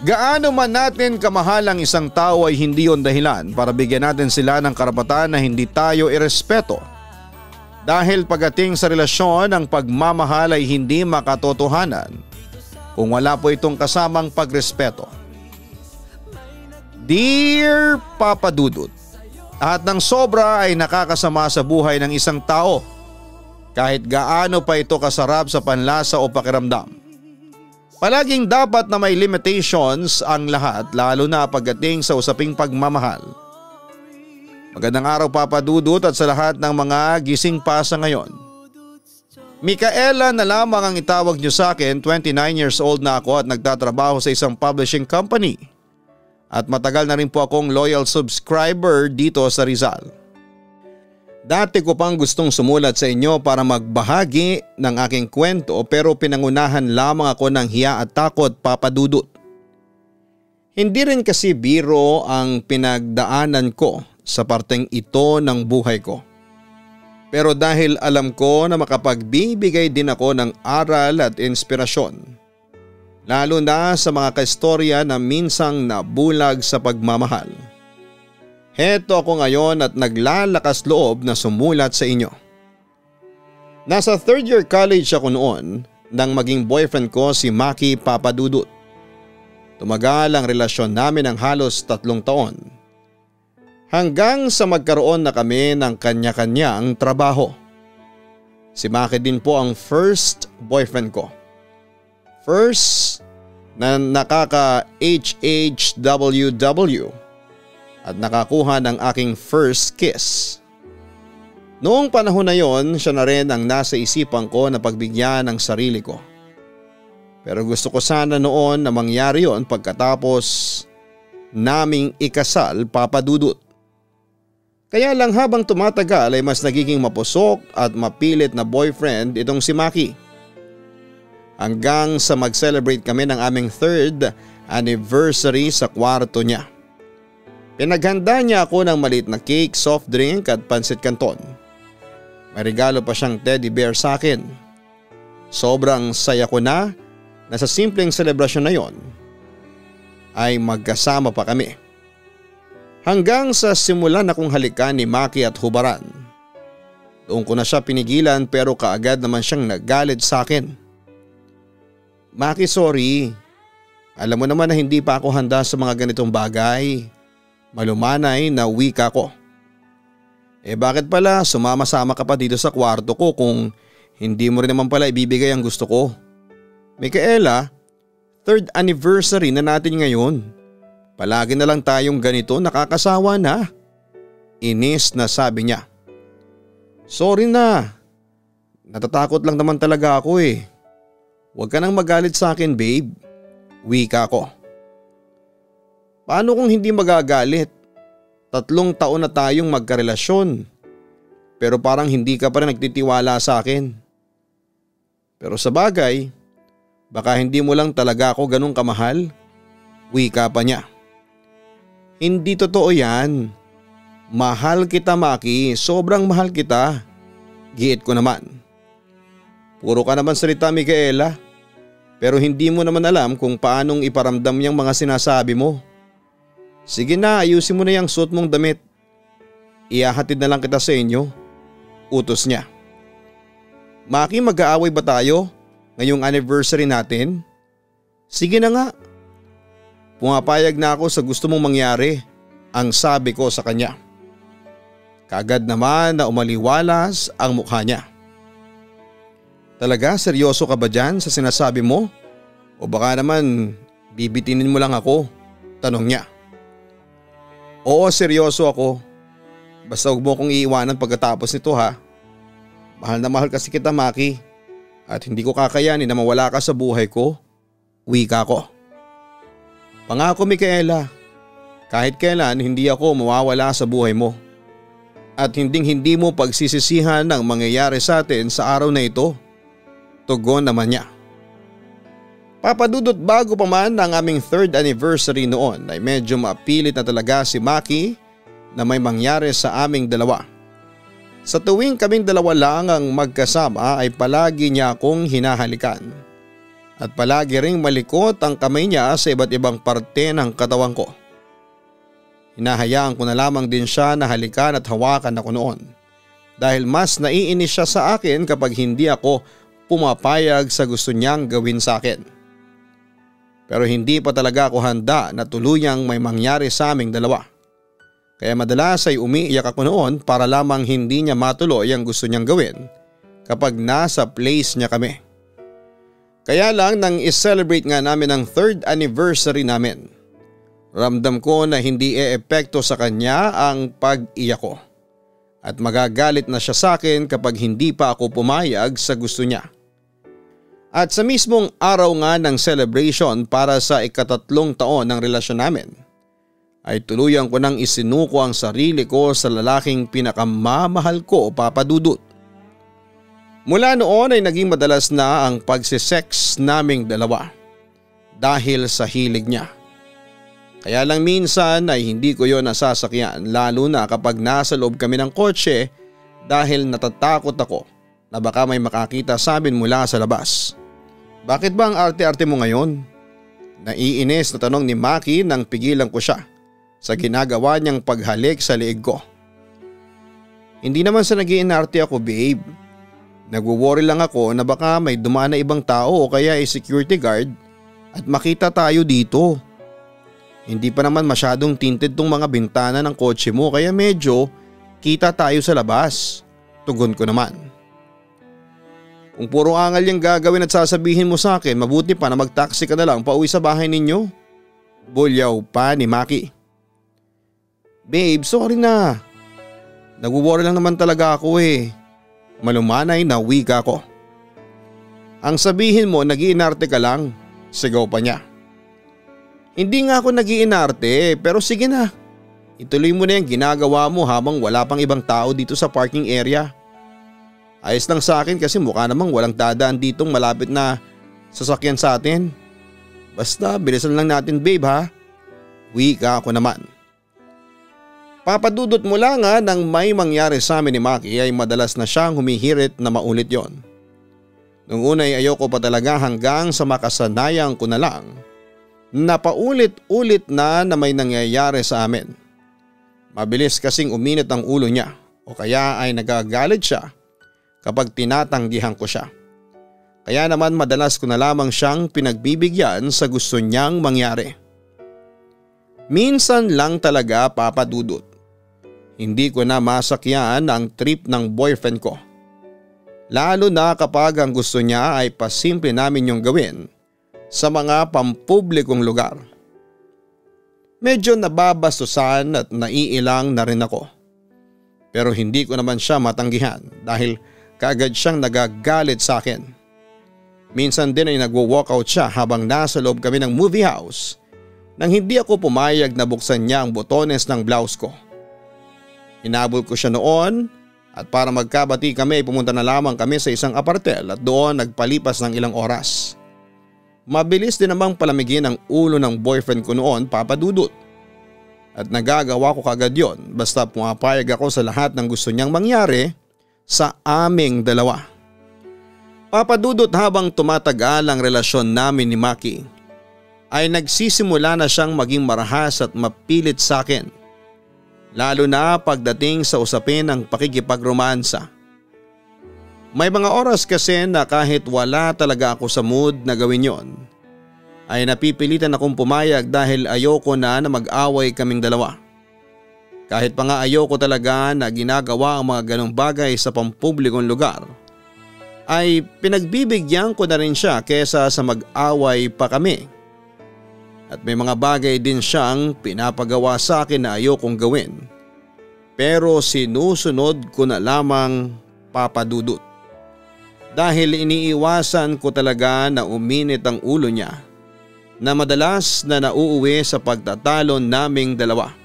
Gaano man natin kamahal ang isang tao ay hindi yon dahilan para bigyan natin sila ng karapatan na hindi tayo irespeto. Dahil pagating sa relasyon ang pagmamahal ay hindi makatotohanan kung wala po itong kasamang pagrespeto. Dear Papa Dudut, at ng sobra ay nakakasama sa buhay ng isang tao kahit gaano pa ito kasarap sa panlasa o pakiramdam. Palaging dapat na may limitations ang lahat lalo na pagdating sa usaping pagmamahal. Magandang araw Papa Dudut at sa lahat ng mga gising pa sa ngayon. Mikaela na lamang ang itawag niyo sa akin, 29 years old na ako at nagtatrabaho sa isang publishing company. At matagal na rin po akong loyal subscriber dito sa Rizal. Dati ko pang gustong sumulat sa inyo para magbahagi ng aking kwento pero pinangunahan lamang ako ng hiya at takot papadudot. Hindi rin kasi biro ang pinagdaanan ko sa parteng ito ng buhay ko. Pero dahil alam ko na makapagbibigay din ako ng aral at inspirasyon. Lalo na sa mga kaistorya na minsang nabulag sa pagmamahal Heto ako ngayon at naglalakas loob na sumulat sa inyo. Nasa third year college ako noon nang maging boyfriend ko si Maki Papadudut. Tumagal ang relasyon namin ng halos tatlong taon. Hanggang sa magkaroon na kami ng kanya-kanyang trabaho. Si Maki din po ang first boyfriend ko. First na nakaka HHWW at nakakuha ng aking first kiss. Noong panahon na yon, siya na rin ang nasa isipan ko na pagbigyan ng sarili ko. Pero gusto ko sana noon na mangyari yon pagkatapos naming ikasal papadudot. Kaya lang habang tumatagal ay mas nagiging mapusok at mapilit na boyfriend itong si Maki. Hanggang sa mag-celebrate kami ng aming third anniversary sa kwarto niya. Pinaghanda niya ako ng maliit na cake, soft drink at pansit canton. May regalo pa siyang teddy bear sa akin. Sobrang saya ko na na sa simpleng selebrasyon na yon ay magkasama pa kami. Hanggang sa simulan akong halikan ni Maki at hubaran. Doon ko na siya pinigilan pero kaagad naman siyang nagalit sa akin. Maki sorry. Alam mo naman na hindi pa ako handa sa mga ganitong bagay. Malumanay na wika ko. Eh bakit pala sumama-sama ka pa dito sa kwarto ko kung hindi mo rin naman pala ibibigay ang gusto ko? Mikaela, third anniversary na natin ngayon. Palagi na lang tayong ganito nakakasawa na. Inis na sabi niya. Sorry na. Natatakot lang naman talaga ako eh. Huwag ka nang magalit sa akin babe. Wika ko. Paano kung hindi magagalit? Tatlong taon na tayong magkarelasyon. Pero parang hindi ka pa rin nagtitiwala sa akin. Pero sa bagay, baka hindi mo lang talaga ako ganun kamahal. Wika pa niya. Hindi totoo yan. Mahal kita Maki, sobrang mahal kita. Giit ko naman. Puro ka naman salita Micaela. Pero hindi mo naman alam kung paanong iparamdam yung mga sinasabi mo. Sige na ayusin mo na yung suot mong damit. Iyahatid na lang kita sa inyo. Utos niya. Maki mag-aaway ba tayo ngayong anniversary natin? Sige na nga. Pumapayag na ako sa gusto mong mangyari ang sabi ko sa kanya. Kagad naman na umaliwalas ang mukha niya. Talaga seryoso ka ba dyan sa sinasabi mo? O baka naman bibitinin mo lang ako? Tanong niya. Oo seryoso ako. Basta huwag mo kong iiwanan pagkatapos nito ha. Mahal na mahal kasi kita Maki. At hindi ko kakayanin na mawala ka sa buhay ko. Wika ko. Pangako Mikaela. Kahit kailan hindi ako mawawala sa buhay mo. At hinding hindi mo pagsisisihan ng mangyayari sa atin sa araw na ito. Tugon naman niya. Papadudot bago pa man ang aming third anniversary noon ay medyo mapilit na talaga si Maki na may mangyari sa aming dalawa. Sa tuwing kaming dalawa lang ang magkasama ay palagi niya akong hinahalikan. At palagi ring malikot ang kamay niya sa iba't ibang parte ng katawan ko. Hinahayaan ko na lamang din siya na halikan at hawakan ako noon. Dahil mas naiinis siya sa akin kapag hindi ako pumapayag sa gusto niyang gawin sa akin. Pero hindi pa talaga ako handa na tuluyang may mangyari sa aming dalawa. Kaya madalas ay umiiyak ako noon para lamang hindi niya matuloy ang gusto niyang gawin kapag nasa place niya kami. Kaya lang nang is-celebrate nga namin ang third anniversary namin. Ramdam ko na hindi e-epekto sa kanya ang pag-iyak ko. At magagalit na siya sa akin kapag hindi pa ako pumayag sa gusto niya. At sa mismong araw nga ng celebration para sa ikatatlong taon ng relasyon namin, ay tuluyan ko nang isinuko ang sarili ko sa lalaking pinakamamahal ko papadudot. Mula noon ay naging madalas na ang pagsisex naming dalawa dahil sa hilig niya. Kaya lang minsan ay hindi ko yon nasasakyan lalo na kapag nasa loob kami ng kotse dahil natatakot ako na baka may makakita sa amin mula sa labas. Bakit ba ang arte-arte mo ngayon? Naiinis na tanong ni Maki nang pigilan ko siya sa ginagawa niyang paghalik sa liig ko. Hindi naman sa nagiinarte ako babe. Nagwo-worry lang ako na baka may dumaan na ibang tao o kaya ay security guard at makita tayo dito. Hindi pa naman masyadong tinted tong mga bintana ng kotse mo kaya medyo kita tayo sa labas. Tugon ko naman. Kung puro angal yung gagawin at sasabihin mo sa akin, mabuti pa na mag-taxi ka na lang pauwi sa bahay ninyo. Bulyaw pa ni Maki. Babe, sorry na. Nagwo-worry lang naman talaga ako eh. Malumanay na wika ko. Ang sabihin mo nagiinarte ka lang, sigaw pa niya. Hindi nga ako nagiinarte pero sige na. Ituloy mo na yung ginagawa mo habang wala pang ibang tao dito sa parking area. Ayos lang sa akin kasi mukha namang walang dadaan ditong malapit na sasakyan sa atin. Basta bilisan lang natin babe ha. Wika ako naman. Papadudot mula nga nang may mangyari sa amin ni Maki ay madalas na siyang humihirit na maulit yon. Nung una ay ayoko pa talaga hanggang sa makasanayan ko na lang na paulit-ulit na na may nangyayari sa amin. Mabilis kasing uminit ang ulo niya o kaya ay nagagalit siya kapag tinatanggihan ko siya. Kaya naman madalas ko na lamang siyang pinagbibigyan sa gusto niyang mangyari. Minsan lang talaga papadudot hindi ko na masakyan ang trip ng boyfriend ko. Lalo na kapag ang gusto niya ay pasimple namin yung gawin sa mga pampublikong lugar. Medyo nababastusan at naiilang na rin ako. Pero hindi ko naman siya matanggihan dahil kaagad siyang nagagalit sa akin. Minsan din ay nagwo-walkout siya habang nasa loob kami ng movie house nang hindi ako pumayag na buksan niya ang botones ng blouse ko. Hinabol ko siya noon at para magkabati kami pumunta na lamang kami sa isang apartel at doon nagpalipas ng ilang oras. Mabilis din namang palamigin ang ulo ng boyfriend ko noon papadudot. At nagagawa ko kagad yon basta pumapayag ako sa lahat ng gusto niyang mangyari sa aming dalawa. Papadudot habang tumatagal ang relasyon namin ni Maki ay nagsisimula na siyang maging marahas at mapilit sa akin lalo na pagdating sa usapin ng pakikipagromansa. May mga oras kasi na kahit wala talaga ako sa mood na gawin yon, ay napipilitan akong pumayag dahil ayoko na na mag-away kaming dalawa. Kahit pa nga ayoko talaga na ginagawa ang mga ganong bagay sa pampublikong lugar, ay pinagbibigyan ko na rin siya kesa sa mag-away pa kami at may mga bagay din siyang pinapagawa sa akin na ayokong gawin. Pero sinusunod ko na lamang papadudot. Dahil iniiwasan ko talaga na uminit ang ulo niya na madalas na nauuwi sa pagtatalo naming dalawa.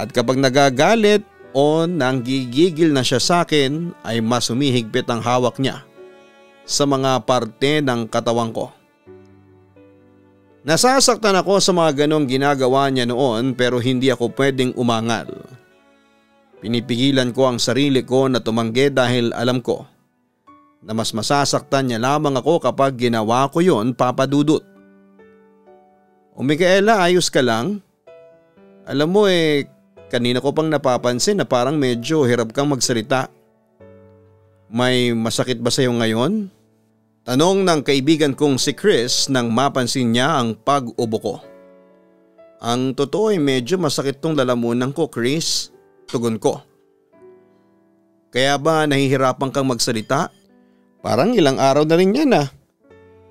At kapag nagagalit o nang gigigil na siya sa akin ay mas humihigpit ang hawak niya sa mga parte ng katawan ko. Nasasaktan ako sa mga ganong ginagawa niya noon pero hindi ako pwedeng umangal. Pinipigilan ko ang sarili ko na tumanggi dahil alam ko na mas masasaktan niya lamang ako kapag ginawa ko yon papadudot. O Micaela ayos ka lang? Alam mo eh kanina ko pang napapansin na parang medyo hirap kang magsalita. May masakit ba sa iyo ngayon? Tanong ng kaibigan kong si Chris nang mapansin niya ang pag-ubo ko. Ang totoo ay medyo masakit tong lalamunan ko Chris. Tugon ko. Kaya ba nahihirapan kang magsalita? Parang ilang araw na rin yan ah.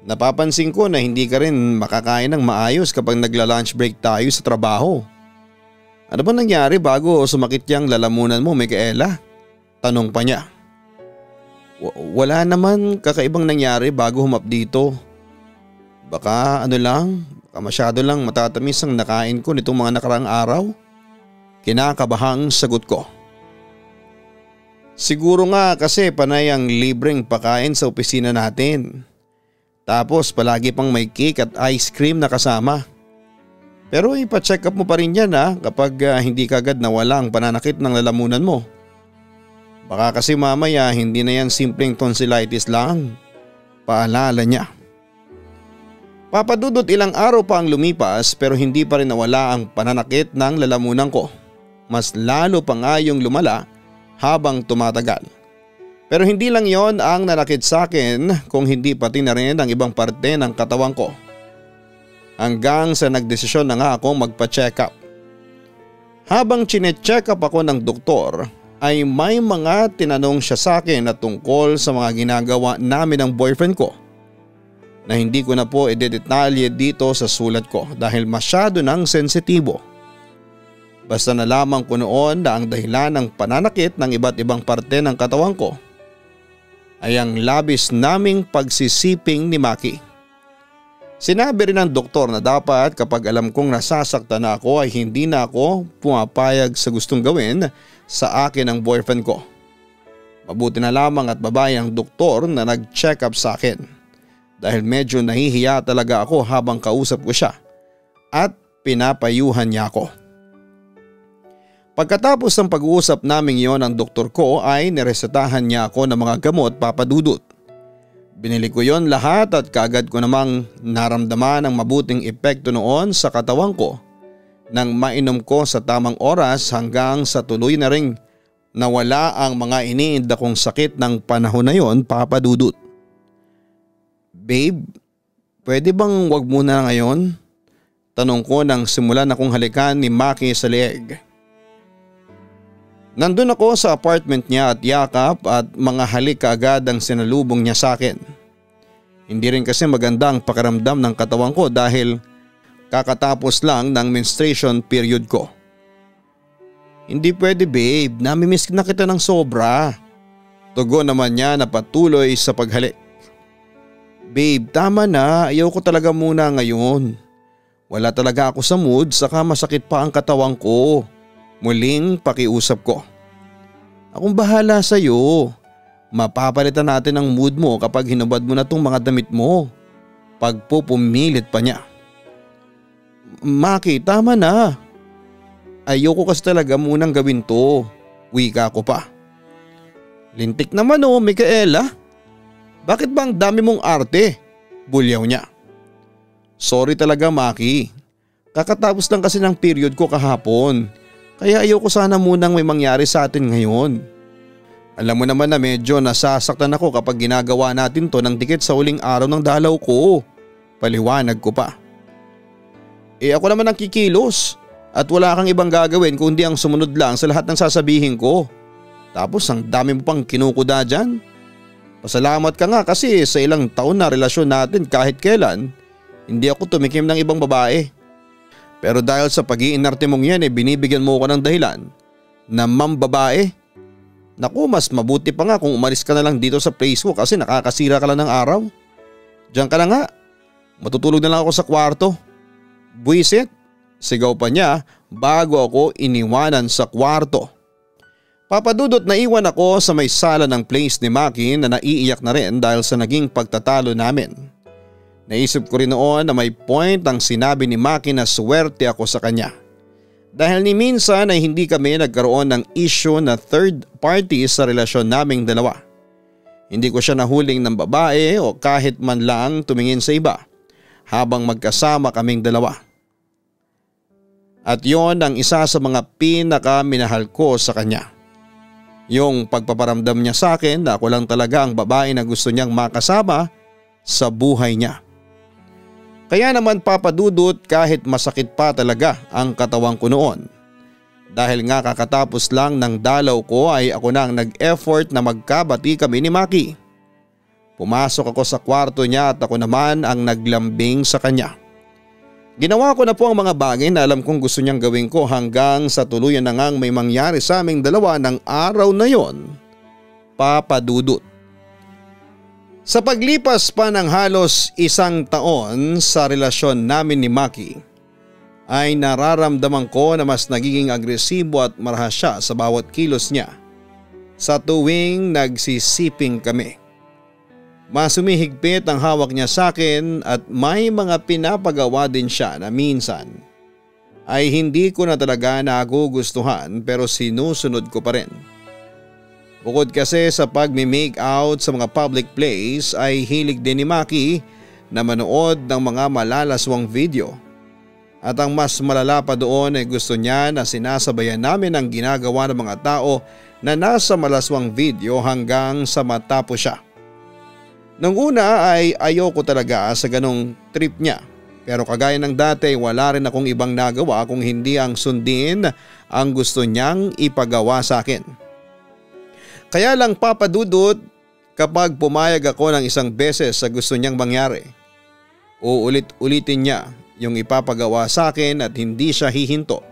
Napapansin ko na hindi ka rin makakain ng maayos kapag nagla-lunch break tayo sa trabaho. Ano ba nangyari bago sumakit yung lalamunan mo, Micaela? Tanong pa niya. wala naman kakaibang nangyari bago humap dito. Baka ano lang, baka masyado lang matatamis ang nakain ko nitong mga nakarang araw. Kinakabahang sagot ko. Siguro nga kasi panay ang libreng pakain sa opisina natin. Tapos palagi pang may cake at ice cream na kasama. Pero ipa-check up mo pa rin yan ha kapag uh, hindi kagad nawala ang pananakit ng lalamunan mo. Baka kasi mamaya hindi na yan simpleng tonsillitis lang. Paalala niya. Papadudot ilang araw pa ang lumipas pero hindi pa rin nawala ang pananakit ng lalamunan ko. Mas lalo pa nga yung lumala habang tumatagal. Pero hindi lang yon ang nanakit sa akin kung hindi pati na rin ang ibang parte ng katawan ko. Hanggang sa nagdesisyon na nga akong magpa-check up. Habang chine-check up ako ng doktor ay may mga tinanong siya sa akin na tungkol sa mga ginagawa namin ng boyfriend ko na hindi ko na po idedetalye dito sa sulat ko dahil masyado nang sensitibo. Basta nalaman ko noon na ang dahilan ng pananakit ng iba't ibang parte ng katawan ko ay ang labis naming pagsisiping ni Maki. Sinabi rin ng doktor na dapat kapag alam kong nasasaktan na ako ay hindi na ako pumapayag sa gustong gawin sa akin ng boyfriend ko. Mabuti na lamang at babae ang doktor na nag-check up sa akin dahil medyo nahihiya talaga ako habang kausap ko siya at pinapayuhan niya ako. Pagkatapos ng pag-uusap naming yon ang doktor ko ay niresetahan niya ako ng mga gamot papadudot. Binili ko yon lahat at kagad ko namang naramdaman ang mabuting epekto noon sa katawan ko nang mainom ko sa tamang oras hanggang sa tuloy na ring nawala ang mga iniinda kong sakit ng panahon na yon papadudot. Babe, pwede bang wag muna ngayon? Tanong ko nang simulan akong halikan ni Maki sa leeg. Nandun ako sa apartment niya at yakap at mga halik agad ang sinalubong niya sa akin. Hindi rin kasi maganda ang pakiramdam ng katawan ko dahil kakatapos lang ng menstruation period ko. Hindi pwede babe, namimiss na kita ng sobra. Tugo naman niya na patuloy sa paghalik. Babe, tama na, ayaw ko talaga muna ngayon. Wala talaga ako sa mood saka masakit pa ang katawan ko. Muling pakiusap ko. Akong bahala sa iyo. Mapapalitan natin ang mood mo kapag hinubad mo na tong mga damit mo. Pagpupumilit pa niya. Maki, tama na. Ayoko kasi talaga munang gawin to. Wika ko pa. Lintik naman oh, Mikaela. Bakit bang dami mong arte? Bulyaw niya. Sorry talaga Maki. Kakatapos lang kasi ng period ko kahapon. Kaya ayoko sana munang may mangyari sa atin ngayon. Alam mo naman na medyo nasasaktan ako kapag ginagawa natin to ng dikit sa uling araw ng dalaw ko. Paliwanag ko pa. Eh ako naman ang kikilos at wala kang ibang gagawin kundi ang sumunod lang sa lahat ng sasabihin ko. Tapos ang dami mo pang kinukuda dyan. Pasalamat ka nga kasi sa ilang taon na relasyon natin kahit kailan, hindi ako tumikim ng ibang babae. Pero dahil sa pag-iinarte mong yan eh binibigyan mo ko ng dahilan na mambabae. Naku mas mabuti pa nga kung umalis ka na lang dito sa ko kasi nakakasira ka lang ng araw. Diyan ka na nga. Matutulog na lang ako sa kwarto. Buisit, sigaw pa niya bago ako iniwanan sa kwarto. Papadudot na iwan ako sa may sala ng place ni Maki na naiiyak na rin dahil sa naging pagtatalo namin. Naisip ko rin noon na may point ang sinabi ni Maki na swerte ako sa kanya. Dahil ni minsan ay hindi kami nagkaroon ng issue na third party sa relasyon naming dalawa. Hindi ko siya nahuling ng babae o kahit man lang tumingin sa iba habang magkasama kaming dalawa. At yon ang isa sa mga pinaka minahal ko sa kanya. Yung pagpaparamdam niya sa akin na ako lang talaga ang babae na gusto niyang makasama sa buhay niya. Kaya naman papadudot kahit masakit pa talaga ang katawan ko noon. Dahil nga kakatapos lang ng dalaw ko ay ako nang nag-effort na magkabati kami ni Maki. Pumasok ako sa kwarto niya at ako naman ang naglambing sa kanya. Ginawa ko na po ang mga bagay na alam kong gusto niyang gawin ko hanggang sa tuluyan na ngang may mangyari sa aming dalawa ng araw na yon. Papadudot. Sa paglipas pa ng halos isang taon sa relasyon namin ni Maki, ay nararamdaman ko na mas nagiging agresibo at marahas siya sa bawat kilos niya sa tuwing nagsisiping kami. Mas sumihigpit ang hawak niya sa akin at may mga pinapagawa din siya na minsan ay hindi ko na talaga nagugustuhan pero sinusunod ko pa rin. Bukod kasi sa pagmi-make out sa mga public place ay hilig din ni Maki na manood ng mga malalaswang video. At ang mas malala pa doon ay gusto niya na sinasabayan namin ang ginagawa ng mga tao na nasa malaswang video hanggang sa matapos siya. Nung una ay ayoko talaga sa ganong trip niya. Pero kagaya ng dati wala rin akong ibang nagawa kung hindi ang sundin ang gusto niyang ipagawa sa akin. Kaya lang papadudot kapag pumayag ako ng isang beses sa gusto niyang mangyari. Uulit-ulitin niya yung ipapagawa sa akin at hindi siya hihinto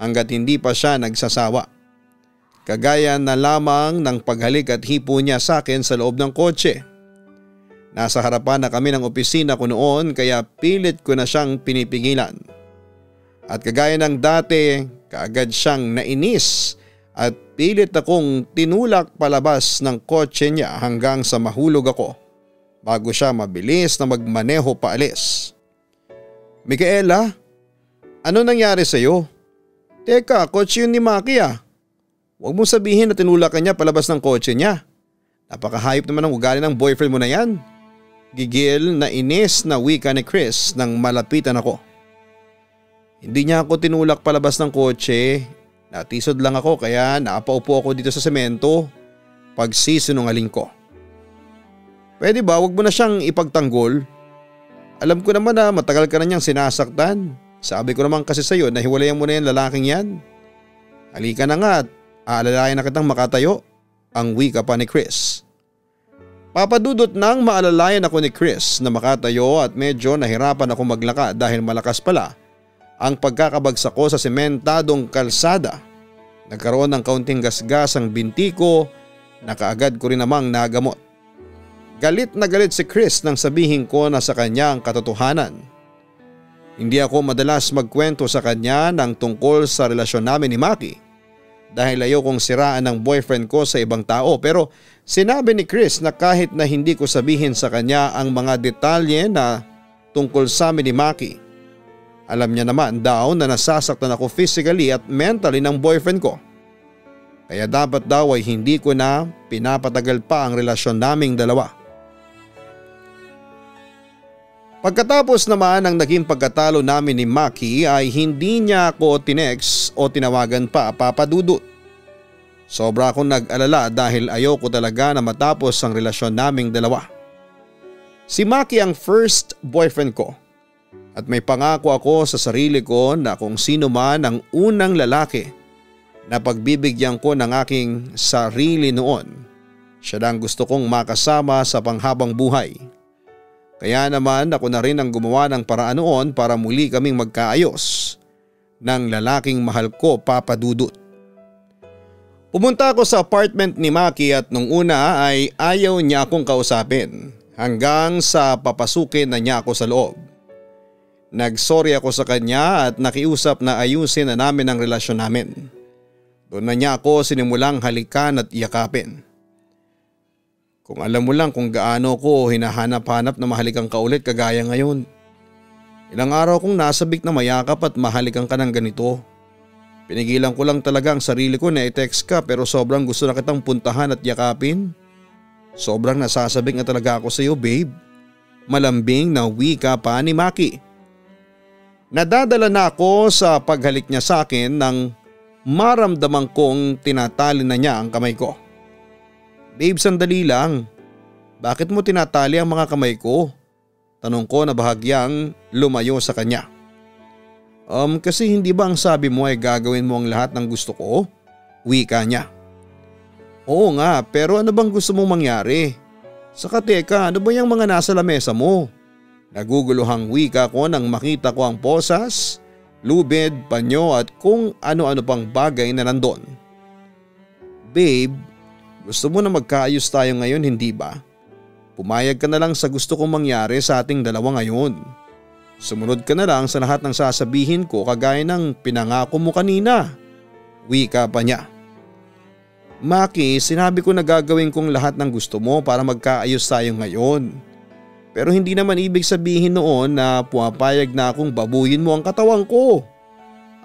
hanggat hindi pa siya nagsasawa. Kagaya na lamang ng paghalik at hipo niya sa akin sa loob ng kotse Nasa harapan na kami ng opisina ko noon kaya pilit ko na siyang pinipigilan. At kagaya ng dati, kaagad siyang nainis at pilit akong tinulak palabas ng kotse niya hanggang sa mahulog ako bago siya mabilis na magmaneho paalis. Micaela, ano nangyari sa iyo? Teka, kotse yun ni Maki ah. Huwag mong sabihin na tinulak ka niya palabas ng kotse niya. Napakahayop naman ang ugali ng boyfriend mo na yan. Gigil na inis na wika ni Chris nang malapitan ako. Hindi niya ako tinulak palabas ng kotse. Natisod lang ako kaya napaupo ako dito sa semento pag sisinungaling ko. Pwede ba wag mo na siyang ipagtanggol? Alam ko naman na matagal ka na niyang sinasaktan. Sabi ko naman kasi sa iyo na hiwalayan mo na yung lalaking yan. Halika na nga at aalalayan na kitang makatayo. Ang wika pa ni Chris. Papadudot nang maalalayan ako ni Chris na makatayo at medyo nahirapan ako maglakad dahil malakas pala ang pagkakabagsak ko sa sementadong kalsada. Nagkaroon ng kaunting gasgas ang binti ko na kaagad ko rin namang nagamot. Galit na galit si Chris nang sabihin ko na sa kanya ang katotohanan. Hindi ako madalas magkwento sa kanya ng tungkol sa relasyon namin ni Maki dahil ayokong siraan ng boyfriend ko sa ibang tao pero Sinabi ni Chris na kahit na hindi ko sabihin sa kanya ang mga detalye na tungkol sa amin ni Maki. Alam niya naman daw na nasasaktan ako physically at mentally ng boyfriend ko. Kaya dapat daw ay hindi ko na pinapatagal pa ang relasyon naming dalawa. Pagkatapos naman ng naging pagkatalo namin ni Maki ay hindi niya ako tinex o tinawagan pa papadudot. Sobra akong nag-alala dahil ayoko talaga na matapos ang relasyon naming dalawa. Si Maki ang first boyfriend ko at may pangako ako sa sarili ko na kung sino man ang unang lalaki na pagbibigyan ko ng aking sarili noon, siya lang gusto kong makasama sa panghabang buhay. Kaya naman ako na rin ang gumawa ng paraan noon para muli kaming magkaayos ng lalaking mahal ko papadudot. Pumunta ako sa apartment ni Maki at nung una ay ayaw niya akong kausapin hanggang sa papasukin na niya ako sa loob. Nagsorry ako sa kanya at nakiusap na ayusin na namin ang relasyon namin. Doon na niya ako sinimulang halikan at yakapin. Kung alam mo lang kung gaano ko hinahanap-hanap na mahalikan ka ulit kagaya ngayon. Ilang araw kong nasabik na mayakap at mahalikan ka ng ganito. Pinigilan ko lang talaga ang sarili ko na i-text ka pero sobrang gusto na kitang puntahan at yakapin. Sobrang nasasabing na talaga ako sa iyo babe. Malambing na wika pa ni Maki. Nadadala na ako sa paghalik niya sa akin nang maramdaman kong tinatali na niya ang kamay ko. Babe sandali lang. Bakit mo tinatali ang mga kamay ko? Tanong ko na bahagyang lumayo sa kanya. Um kasi hindi ba ang sabi mo ay gagawin mo ang lahat ng gusto ko? Wika niya. Oo nga pero ano bang gusto mong mangyari? Saka teka ano ba yung mga nasa lamesa mo? Naguguluhang wika ko nang makita ko ang posas, lubid, panyo at kung ano-ano pang bagay na nandon. Babe, gusto mo na magkaayos tayo ngayon hindi ba? Pumayag ka na lang sa gusto kong mangyari sa ating dalawa ngayon. Sumunod ka na lang sa lahat ng sasabihin ko kagaya ng pinangako mo kanina. Wika pa niya. Maki, sinabi ko na gagawin kong lahat ng gusto mo para magkaayos tayo ngayon. Pero hindi naman ibig sabihin noon na pumapayag na akong babuyin mo ang katawan ko.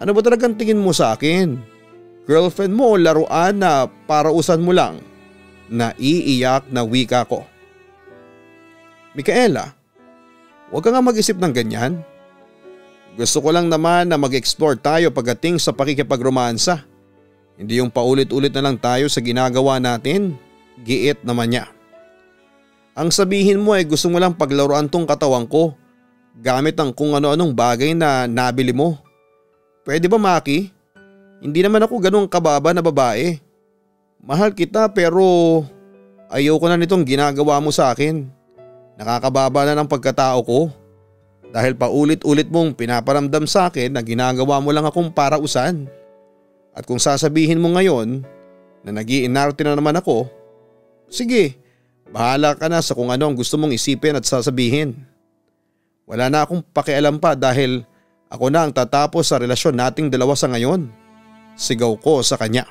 Ano ba talagang tingin mo sa akin? Girlfriend mo laruan na parausan mo lang? Naiiyak na wika ko. Mikaela, huwag ka nga mag-isip ng ganyan. Gusto ko lang naman na mag-explore tayo pagdating sa pakikipagromansa. Hindi yung paulit-ulit na lang tayo sa ginagawa natin. Giit naman niya. Ang sabihin mo ay gusto mo lang paglaruan tong katawan ko gamit ang kung ano-anong bagay na nabili mo. Pwede ba Maki? Hindi naman ako ganun kababa na babae. Mahal kita pero ayoko na nitong ginagawa mo sa akin. Nakakababa na ng pagkatao ko. Dahil paulit-ulit mong pinaparamdam sa akin na ginagawa mo lang akong parausan. At kung sasabihin mo ngayon na nagiinarte na naman ako, sige, bahala ka na sa kung ano ang gusto mong isipin at sasabihin. Wala na akong pakialam pa dahil ako na ang tatapos sa relasyon nating dalawa sa ngayon. Sigaw ko sa kanya.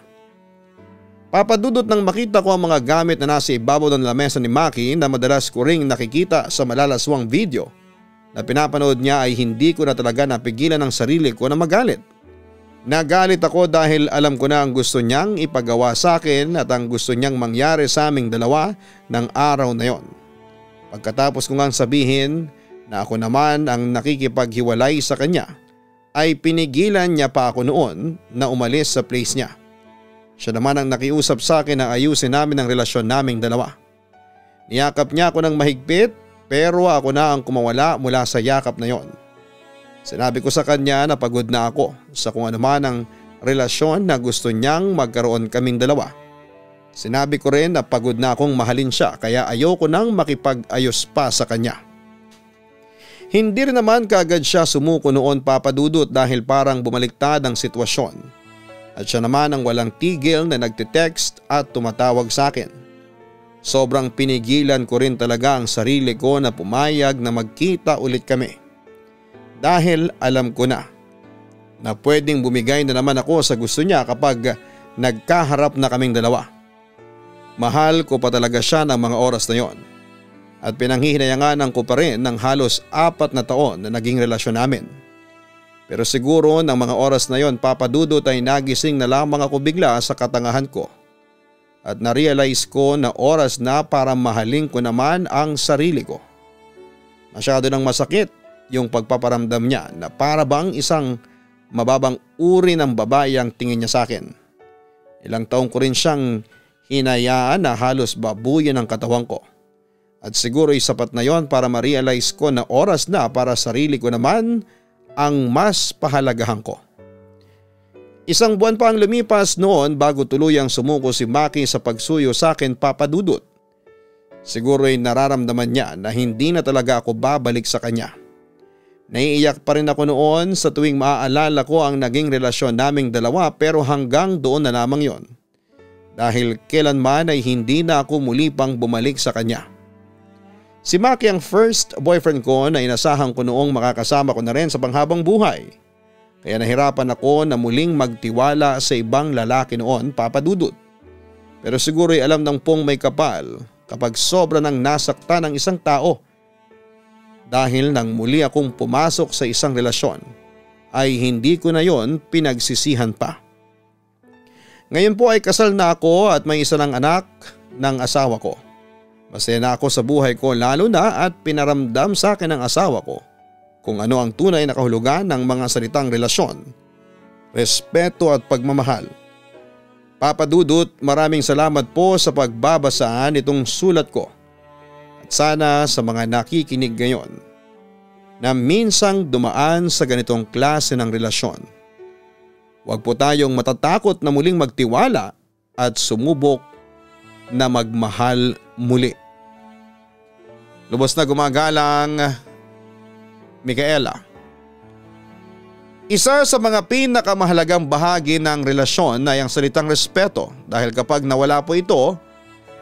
Papadudot nang makita ko ang mga gamit na nasa ibabaw ng lamesa ni Maki na madalas ko ring nakikita sa malalaswang video na pinapanood niya ay hindi ko na talaga napigilan ang sarili ko na magalit. Nagalit ako dahil alam ko na ang gusto niyang ipagawa sa akin at ang gusto niyang mangyari sa aming dalawa ng araw na yon. Pagkatapos ko ngang sabihin na ako naman ang nakikipaghiwalay sa kanya ay pinigilan niya pa ako noon na umalis sa place niya. Siya naman ang nakiusap sa akin na ayusin namin ang relasyon naming dalawa. Niyakap niya ako ng mahigpit pero ako na ang kumawala mula sa yakap na yon. Sinabi ko sa kanya na pagod na ako sa kung ano man ang relasyon na gusto niyang magkaroon kaming dalawa. Sinabi ko rin na pagod na akong mahalin siya kaya ayoko nang makipag-ayos pa sa kanya. Hindi rin naman kagad siya sumuko noon papadudot dahil parang bumaliktad ang sitwasyon at siya naman ang walang tigil na nagte-text at tumatawag sa akin. Sobrang pinigilan ko rin talaga ang sarili ko na pumayag na magkita ulit kami. Dahil alam ko na na pwedeng bumigay na naman ako sa gusto niya kapag nagkaharap na kaming dalawa. Mahal ko pa talaga siya ng mga oras na yon. At pinanghihinayangan ko pa rin ng halos apat na taon na naging relasyon namin. Pero siguro ng mga oras na yon papadudot ay nagising na lamang ako bigla sa katangahan ko. At na-realize ko na oras na para mahalin ko naman ang sarili ko. Masyado nang masakit yung pagpaparamdam niya na para bang isang mababang uri ng babae ang tingin niya sa akin. Ilang taong ko rin siyang hinayaan na halos babuyan ang katawan ko. At siguro ay sapat na yon para ma-realize ko na oras na para sarili ko naman ang mas pahalagahan ko. Isang buwan pa ang lumipas noon bago tuluyang sumuko si Maki sa pagsuyo sa akin papadudot. Siguro ay nararamdaman niya na hindi na talaga ako babalik sa kanya. Naiiyak pa rin ako noon sa tuwing maaalala ko ang naging relasyon naming dalawa pero hanggang doon na lamang yon. Dahil kailanman ay hindi na ako muli pang bumalik sa kanya. Si Maki ang first boyfriend ko na inasahan ko noong makakasama ko na rin sa panghabang buhay. Kaya nahirapan ako na muling magtiwala sa ibang lalaki noon papadudot. Pero siguro ay alam ng pong may kapal kapag sobra nang nasakta ng isang tao. Dahil nang muli akong pumasok sa isang relasyon ay hindi ko na yon pinagsisihan pa. Ngayon po ay kasal na ako at may isa ng anak ng asawa ko. Masaya na ako sa buhay ko lalo na at pinaramdam sa akin ng asawa ko kung ano ang tunay na kahulugan ng mga salitang relasyon, respeto at pagmamahal. Papadudot maraming salamat po sa pagbabasa nitong sulat ko sana sa mga nakikinig ngayon na minsang dumaan sa ganitong klase ng relasyon. Huwag po tayong matatakot na muling magtiwala at sumubok na magmahal muli. Lubos na gumagalang Micaela. Isa sa mga pinakamahalagang bahagi ng relasyon ay ang salitang respeto dahil kapag nawala po ito,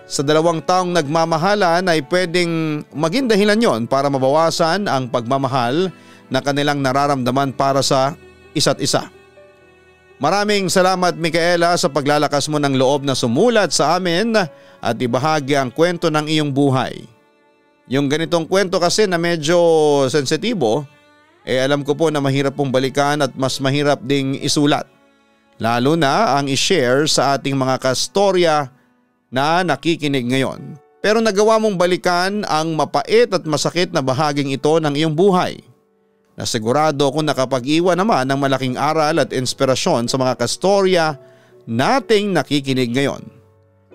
sa dalawang taong nagmamahalan ay pwedeng maging dahilan yon para mabawasan ang pagmamahal na kanilang nararamdaman para sa isa't isa. Maraming salamat Micaela sa paglalakas mo ng loob na sumulat sa amin at ibahagi ang kwento ng iyong buhay. Yung ganitong kwento kasi na medyo sensitibo, eh alam ko po na mahirap pong balikan at mas mahirap ding isulat. Lalo na ang i-share sa ating mga kastorya na nakikinig ngayon. Pero nagawa mong balikan ang mapait at masakit na bahaging ito ng iyong buhay. Nasigurado ako nakapag-iwan naman ng malaking aral at inspirasyon sa mga kastorya nating nakikinig ngayon.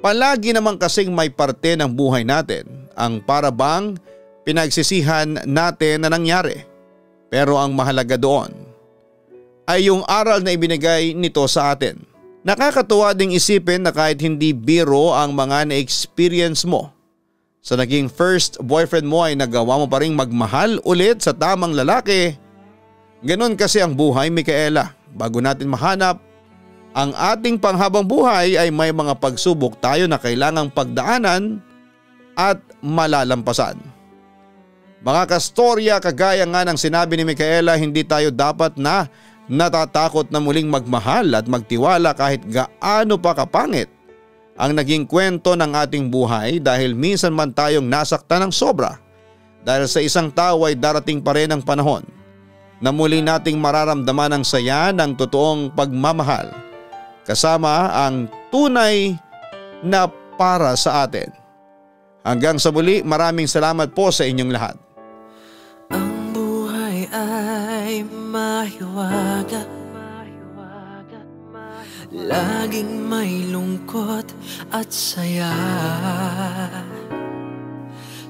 Palagi naman kasing may parte ng buhay natin ang parabang pinagsisihan natin na nangyari. Pero ang mahalaga doon ay yung aral na ibinigay nito sa atin. Nakakatuwa ding isipin na kahit hindi biro ang mga na-experience mo sa naging first boyfriend mo ay nagawa mo pa rin magmahal ulit sa tamang lalaki. Ganon kasi ang buhay Mikaela. Bago natin mahanap ang ating panghabang buhay ay may mga pagsubok tayo na kailangang pagdaanan at malalampasan. Mga kastorya kagaya nga ng sinabi ni Mikaela hindi tayo dapat na natatakot na muling magmahal at magtiwala kahit gaano pa kapangit ang naging kwento ng ating buhay dahil minsan man tayong nasaktan ng sobra dahil sa isang tao ay darating pa rin ang panahon na muli nating mararamdaman ang saya ng totoong pagmamahal kasama ang tunay na para sa atin. Hanggang sa muli maraming salamat po sa inyong lahat. Ay mahiwaga. Laging may lungkot at saya.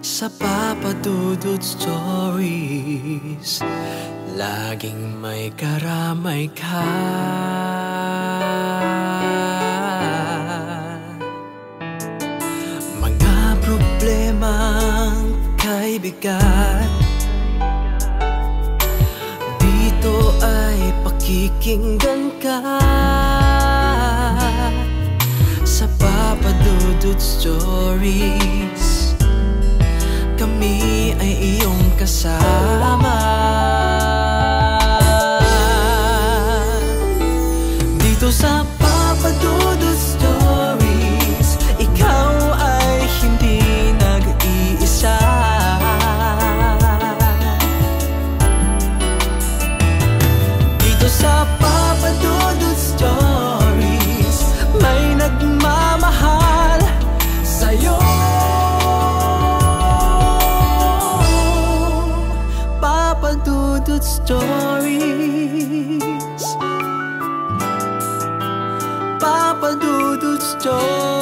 Sa papadudod stories Laging may karamay ka. Mga problemang kaibigan ito ay pakikinggan ka. Sa Papadudod Stories Kami ay iyong kasama. Dito sa Papadudod Stories 就